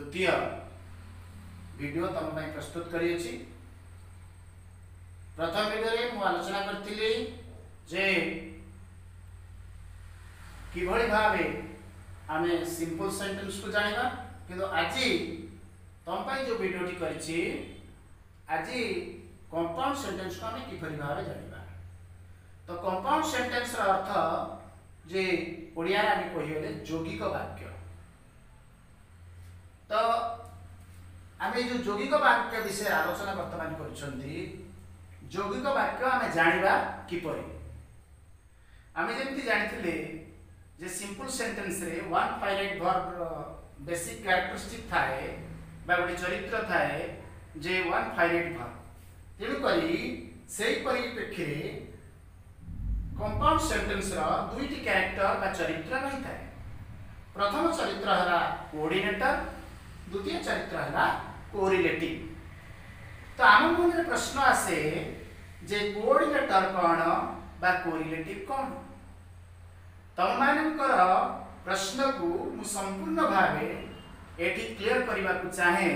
तृतीय वीडियो तुम्हें प्रस्तुत करी अच्छी प्रथम वीडियो रे मु आलोचना करथिले जे किभळि भाबे आमे सिंपल सेंटेंस को जानिबा किंतु आजि तुम पाई जो वीडियो टी करी छी आजि कंपाउंड सेंटेंस को आमे किभळि भाबे जानिबा तो कंपाउंड सेंटेंस रा अर्थ जे ओडिया रे आमे कहियोले यौगिक वाक्य আপনি ଯେଉଁ ଯୌଗିକ ବାକ୍ୟ ବିଷୟରେ ଆଲୋଚନା ବର୍ତ୍ତମାନ କରୁଛନ୍ତି ଯୌଗିକ ବାକ୍ୟ ଆମେ ଜାଣିବା କିପରି ଆମେ ଯେମିତି ଜାଣିଥିଲେ ଯେ ସିମ୍ପଲ୍ ସେଣ୍ଟେନ୍ସରେ ୱାନ୍ ପାଇରେଟ୍ ଭର୍ବର ବେସିକ୍ କ୍ୟାରେକ୍ଟରିଷ୍ଟିକ୍ ଥାଏ ବା ଗୋଟେ ଚରିତ୍ର ଥାଏ ଯେ ୱାନ୍ ପାଇରେଟ୍ ଭର୍ବ ତେଣୁକରି ସେହି ପରିପ୍ରେକ୍ଷୀରେ କମ୍ପାଉଣ୍ଡ ସେଣ୍ଟେନ୍ସର ଦୁଇଟି କ୍ୟାରେକ୍ଟର ବା ଚରିତ୍ର ରହିଥାଏ ପ୍ରଥମ ଚରିତ୍ର ହେଲା କୋଡ଼ିନେଟର ଦ୍ୱିତୀୟ ଚରିତ୍ର ହେଲା कोरिलेटिव तो आम मन प्रश्न आसे जे कोर्डिनेटर कौन बाटिव कौन तम मान प्रश्न को मुपूर्ण भाव ये क्लीयर करने को चाहे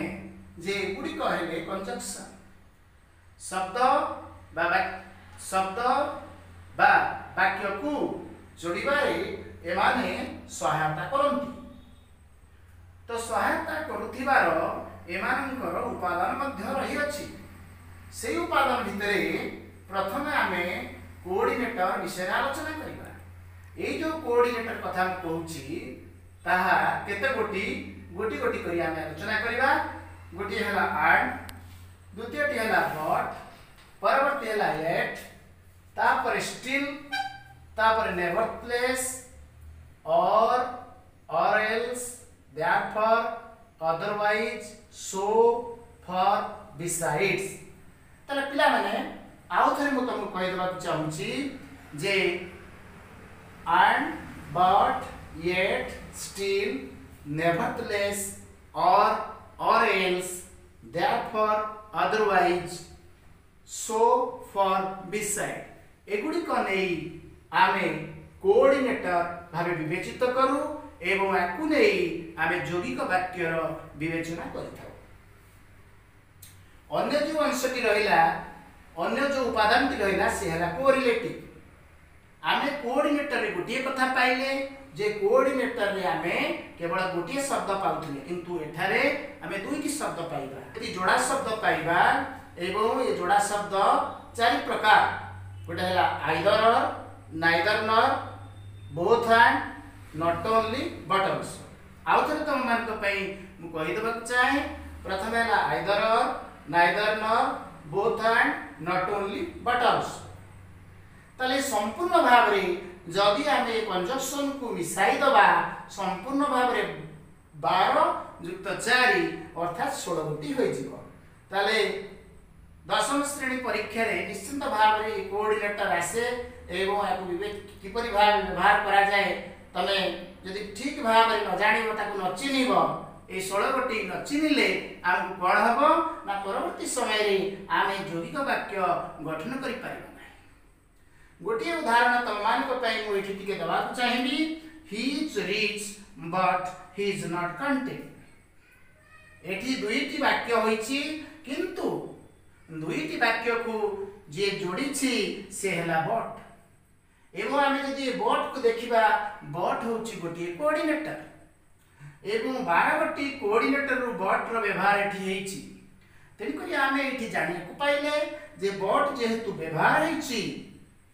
जे एगुड़े कंजक्शन शब्द शब्द वाक्य को जोड़े एम सहायता करती तो सहायता करूबार ଏମାନଙ୍କର ଉପାଦାନ ମଧ୍ୟ ରହିଅଛି ସେଇ ଉପାଦାନ ଭିତରେ ପ୍ରଥମେ ଆମେ କୋଡ଼ିନେଟର ବିଷୟରେ ଆଲୋଚନା କରିବା ଏଇ ଯେଉଁ କୋଡ଼ିନେଟର କଥା ମୁଁ କହୁଛି ତାହା କେତେ ଗୋଟି ଗୋଟି ଗୋଟି କରି ଆମେ ଆଲୋଚନା କରିବା ଗୋଟିଏ ହେଲା ଆଣ୍ଡ ଦ୍ୱିତୀୟଟି ହେଲା ବଟ୍ ପରବର୍ତ୍ତୀ ହେଲା ଲେଟ୍ ତାପରେ ଷ୍ଟିଲ୍ ତାପରେ nevertheless or or else that for otherwise so for besides तले पिला माने आउ थे म तुम कहि देबा चाहू छी जे and but yet still nevertheless or or else therefore otherwise so for beside एगुडी कनेई आमे कोऑर्डिनेटर भाबे विवेचित करू এবং ଆକୁ ନେଇ ଆମେ ଯୌଗିକ ବାକ୍ୟର ବିବେଚନା କରିଥାଉ ଅନ୍ୟ ଯେଉଁ ଅଂଶଟି ରହିଲା ଅନ୍ୟ ଯେଉଁ ଉପାଦାନଟି ରହିଲା ସେ ହେଲା କୋରିଲେଟିଭ୍ ଆମେ କୋଡ଼ିନେଟରରେ ଗୋଟିଏ କଥା ପାଇଲେ ଯେ କୋଡ଼ିନେଟରରେ ଆମେ କେବଳ ଗୋଟିଏ ଶବ୍ଦ ପାଉଥିଲେ କିନ୍ତୁ ଏଠାରେ ଆମେ ଦୁଇଟି ଶବ୍ଦ ପାଇବା ଯଦି ଯୋଡ଼ା ଶବ୍ଦ ପାଇବା ଏବଂ ଏ ଯୋଡ଼ା ଶବ୍ଦ ଚାରି ପ୍ରକାର ଗୋଟେ ହେଲା either neither nor both and not only but also आउ थ कहीदेबाक चाहे प्रथम है either or neither nor both and not only but also तले सम्पूर्ण भाव रे जदि आमे कंजक्शन को मिसाई दबा संपूर्ण भाव रे 12 जुक्त 4 अर्थात 16 होई जिवो तले दशम श्रेणी परीक्षा रे निश्चित भाव रे कोऑर्डिनेटर आसे एवं आपु विवेक किपरि भाव व्यवहार करा जाय ତମେ ଯଦି ଠିକ ଭାବରେ ନ ଜାଣିବ ତାକୁ ନ ଚିହ୍ନିବ ଏଇ ଷୋଳଗୋଟି ନ ଚିହ୍ନିଲେ ଆମକୁ କ'ଣ ହେବ ନା ପରବର୍ତ୍ତୀ ସମୟରେ ଆମେ ଯୌଗିକ ବାକ୍ୟ ଗଠନ କରିପାରିବା ନାହିଁ ଗୋଟିଏ ଉଦାହରଣ ତମମାନଙ୍କ ପାଇଁ ମୁଁ ଏଠି ଟିକେ ଦେବାକୁ ଚାହିଁବି he is rich but he is not content ଏଠି ଦୁଇଟି ବାକ୍ୟ ହୋଇଛି କିନ୍ତୁ ଦୁଇଟି ବାକ୍ୟକୁ ଯିଏ ଯୋଡ଼ିଛି ସେ ହେଲା ବଟ୍ ଆମେ ଯଦି ବଟ୍କୁ ଦେଖିବା ବଟ୍ ହେଉଛି ଗୋଟିଏ କୋଡ଼ିନେଟର ଏବଂ ବାରଗୋଟି କୋଡ଼ିନେଟରରୁ ବଟ୍ର ବ୍ୟବହାର ଏଠି ହେଇଛି ତେଣୁକରି ଆମେ ଏଠି ଜାଣିବାକୁ ପାଇଲେ ଯେ ବଟ୍ ଯେହେତୁ ବ୍ୟବହାର ହେଇଛି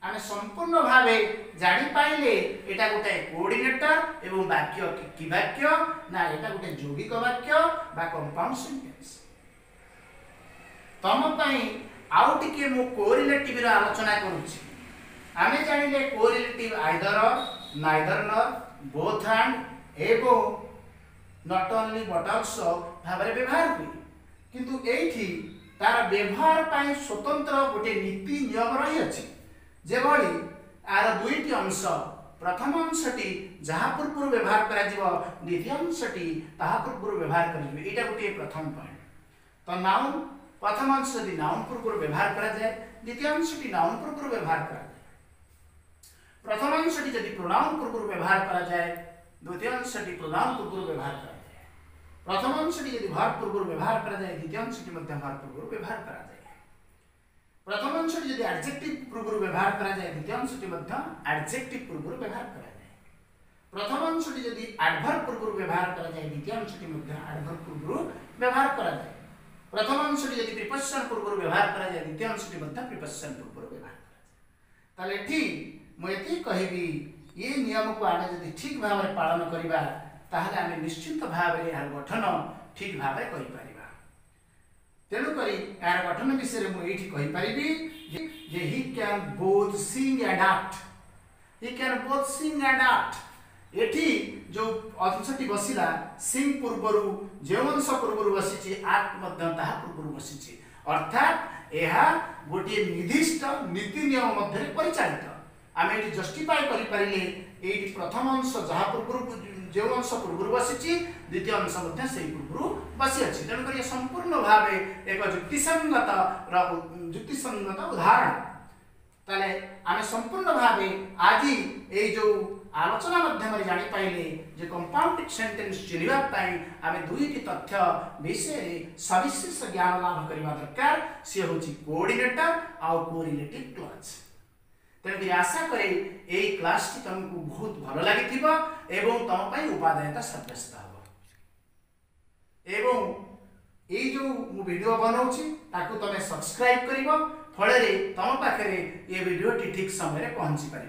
ଆମେ ସମ୍ପୂର୍ଣ୍ଣ ଭାବେ ଜାଣିପାରିଲେ এটা গোটায় কোঅর্ডিনেটর এবং বাক্য কি বাক্য না এটা গোটায় যৌগিক বাক্য বা কম্পাউন্ড সেন্টেন্স তম পাই আউ টিকে মু কোঅর্ডিনেটিভর আলোচনা করুছি ଆମେ ଜାଣିଲେ correlative either neither nor both and ଏବଂ ନଟ୍ ଓନ୍ଲି ବଟ୍ ଅଲ୍ସୋ ଭାବରେ ବ୍ୟବହାର ହୁଏ କିନ୍ତୁ ଏଇଠି ତାର ବ୍ୟବହାର ପାଇଁ ସ୍ୱତନ୍ତ୍ର ଗୋଟିଏ ନୀତି ନିୟମ ରହିଅଛି যেভাবে আর দুইটি অংশ প্রথম অংশটি যাহা পূর্বর ব্যবহার করা যাব দ্বিতীয় অংশটি তাহা পূর্বর ব্যবহার করা যাবে এটা গোটিয়ে প্রথম পয়েন্ট তো নাউন প্রথম অংশটি নাউন পূর্বর ব্যবহার করা যায় দ্বিতীয় অংশটি নাউন পূর্বর ব্যবহার করা যায় प्रथम अंशी जदि प्रणाम पूर्व व्यवहार करा जाए द्वितीय अंशी प्रणाम पूर्व व्यवहार करा जाए प्रथम अंशी यदि भार पूर्व व्यवहार करा जाए द्वितीय अंशी भार पूर्व व्यवहार करा जाए प्रथम अंशी यदि एडजेक्टिव पूर्व व्यवहार करा जाए द्वितीय अंशी एडजेक्टिव पूर्व व्यवहार करा जाए प्रथम अंशी यदि एडभर पूर्व व्यवहार करा जाए द्वितीय अंशी एडभर पूर्व व्यवहार करा जाए प्रथम अंशी यदि प्रिपोजिशन पूर्व व्यवहार करा जाए द्वितीय अंशी प्रिपोजिशन पूर्व व्यवहार करा जाए तो ମୁଁ ଏତିକି କହିବି ଏ ନିୟମକୁ ଆମେ ଯଦି ଠିକ୍ ଭାବରେ ପାଳନ କରିବା ତାହେଲେ ଆମେ ନିଶ୍ଚିତ ଭାବରେ ଏହାର ଗଠନ ଠିକ୍ ଭାବେ କହିପାରିବା ତେଣୁକରି ଏହାର ଗଠନ ବିଷୟରେ ମୁଁ ଏଇଠି କହିପାରିବି ଯେ he can both sing and act he can both sing and act ଏଠି ଯେଉଁ ଅଂଶଟି ବସିଲା ସିଂ ପୂର୍ବରୁ ଯେଉଁ ଅଂଶ ପୂର୍ବରୁ ବସିଛି ଆକ୍ଟ ମଧ୍ୟ ତାହା ପୂର୍ବରୁ ବସିଛି ଅର୍ଥାତ୍ ଏହା ଗୋଟିଏ ନିର୍ଦ୍ଦିଷ୍ଟ ନୀତି ନିୟମ ମଧ୍ୟରେ ପରିଚାଳିତ ଆମେ ଏଠି ଜଷ୍ଟିଫାଏ କରିପାରିଲେ ଏଇଠି ପ୍ରଥମ ଅଂଶ ଯାହା ପୂର୍ବରୁ ଯେଉଁ ଅଂଶ ପୂର୍ବରୁ ବସିଛି ଦ୍ୱିତୀୟ ଅଂଶ ମଧ୍ୟ ସେଇ ପୂର୍ବରୁ ବସିଅଛି ତେଣୁକରି ସମ୍ପୂର୍ଣ୍ଣ ଭାବେ ଏକ ଯୁକ୍ତିସଙ୍ଗତର ଯୁକ୍ତିସଙ୍ଗତ ଉଦାହରଣ ତାହେଲେ ଆମେ ସମ୍ପୂର୍ଣ୍ଣ ଭାବେ ଆଜି ଏଇ ଯେଉଁ ଆଲୋଚନା ମାଧ୍ୟମରେ ଜାଣିପାରିଲେ ଯେ କମ୍ପାଉଣ୍ଡିଂ ସେଣ୍ଟେନ୍ସ ଚିହ୍ନିବା ପାଇଁ ଆମେ ଦୁଇଟି ତଥ୍ୟ ବିଷୟରେ ସବିଶେଷ ଜ୍ଞାନ ଲାଭ କରିବା ଦରକାର ସିଏ ହେଉଛି କୋଅର୍ଡିନେଟର ଆଉ କୋରିଲେଟିଭ୍ କ୍ଲଜ୍ तेनालीशा कै क्लास टी तुमको बहुत भल लगी तुम्हें उपादायता सब्यस्त हो जो मुडियो बना तुम सब्सक्राइब कर फल तुम पाखे ये भिडटी ठीक समय पहुँची पार